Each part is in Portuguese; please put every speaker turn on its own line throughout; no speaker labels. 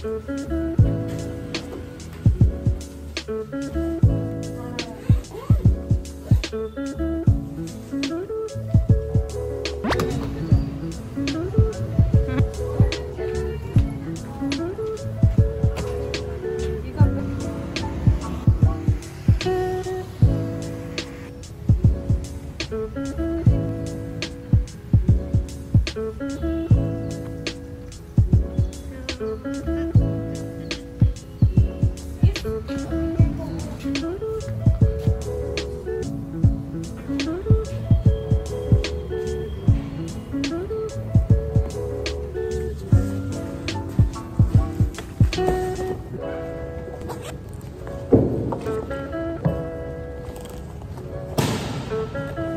Mm-hmm. thank you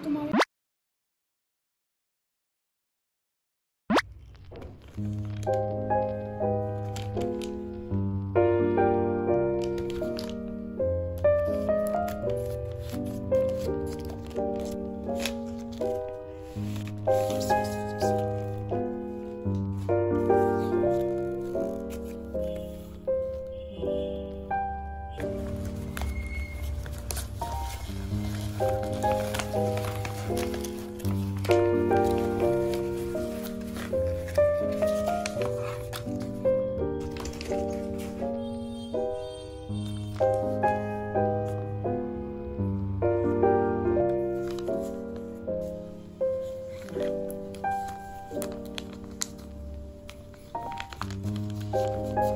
vou tomar um... Vocês